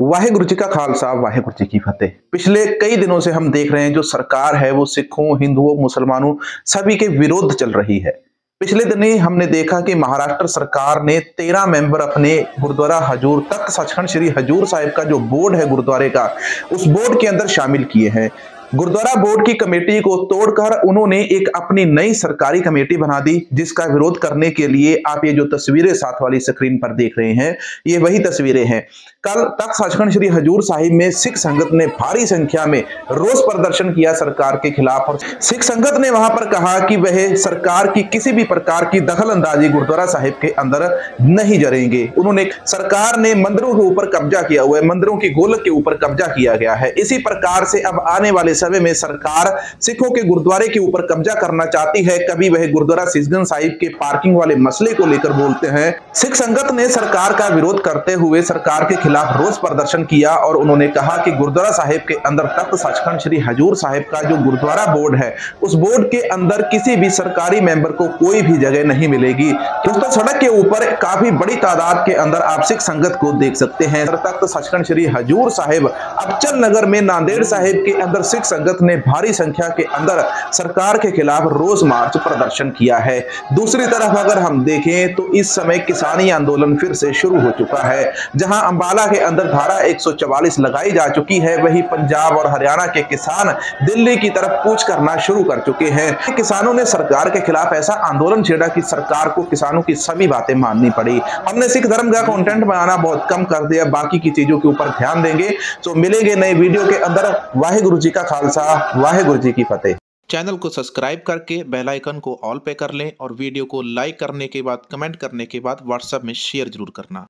वाहेगुरु जी का खालसा, वाहेगुरु जी की फतेह। पिछले कई दिनों से हम देख रहे हैं, जो सरकार है, वो सिखों, हिंदुओं, मुसलमानों, सभी के विरोध चल रही है। पिछले दिन ही हमने देखा कि महाराष्ट्र सरकार ने तेरह मेंबर अपने गुरुद्वारा हजूर तख्त सचखंड श्री हजूर साहिब का जो बोर्ड है गुरुद्वारे का, उस बोर्ड के अंदर शामिल किए हैं। गुरुद्वारा बोर्ड की कमेटी को तोड़कर उन्होंने एक अपनी नई सरकारी कमेटी बना दी, जिसका विरोध करने के लिए आप ये जो तस्वीरें साथ वाली स्क्रीन पर देख रहे हैं, ये वही तस्वीरें हैं। कल तक सचखंड श्री हजूर साहिब में सिख संगत ने भारी संख्या में रोष प्रदर्शन किया सरकार के खिलाफ और सिख संगत ने वहाँ पर कहा कि वह सरकार की किसी भी प्रकार की दखल अंदाजी गुरुद्वारा साहिब के अंदर नहीं जरेंगे। उन्होंने सरकार ने मंदिरों के ऊपर कब्जा किया हुआ है, मंदिरों की गोलक के ऊपर कब्जा किया गया है। इसी प्रकार से अब आने वाले समय में सरकार सिखों के गुरुद्वारे के ऊपर कब्जा करना चाहती है, कभी वह गुरुद्वारा सिसगंज साहिब के पार्किंग वाले मसले को लेकर बोलते हैं। सिख संगत ने सरकार का विरोध करते हुए सरकार के खिलाफ रोष प्रदर्शन किया और उन्होंने कहा कि गुरुद्वारा साहिब के अंदर तख्त सचखंड श्री हजूर साहिब का जो गुरुद्वारा बोर्ड है, उस बोर्ड के अंदर किसी भी सरकारी मेंबर को कोई भी जगह नहीं मिलेगी। दोस्तों सड़क के ऊपर काफ़ी बड़ी तादाद के अंदर आप सिख संगत को देख सकते हैं। तख्त सचखंड श्री हजूर साहिब अबचल नगर में नांदेड़ साहिब के अंदर सिख संगत ने भारी संख्या के अंदर सरकार के खिलाफ रोज मार्च प्रदर्शन किया है। दूसरी तरफ़ अगर हम देखें तो इस समय किसानी आंदोलन फिर से शुरू हो चुका है, जहाँ अंबाला के अंदर धारा 144 लगाई जा चुकी है। वही पंजाब और हरियाणा के किसान दिल्ली की तरफ़ कूच करना शुरू कर चुके हैं। किसानों ने सरकार के खिलाफ ऐसा आंदोलन छेड़ा कि सरकार को किसानों की सभी बातें माननी पड़ी। हमने सिख धर्म का कंटेंट बनाना बहुत कम कर दिया, बाकी की चीज़ों के ऊपर ध्यान देंगे। तो मिलेंगे नए वीडियो के अंदर। वाहे गुरु जी का खालसा, वाहेगुरु जी की फतेह। चैनल को सब्सक्राइब करके बेल आइकन को ऑल पे कर लें और वीडियो को लाइक करने के बाद, कमेंट करने के बाद व्हाट्सएप में शेयर ज़रूर करना।